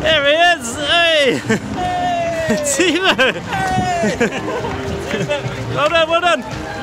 There he is! Hey! hey. Timo! Hey. well done, well done!